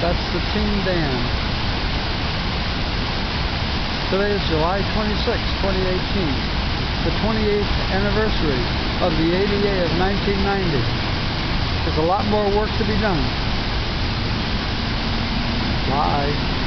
That's the Tingue Dam. Today is July 26, 2018, the 28th anniversary of the ADA of 1990. There's a lot more work to be done. Bye.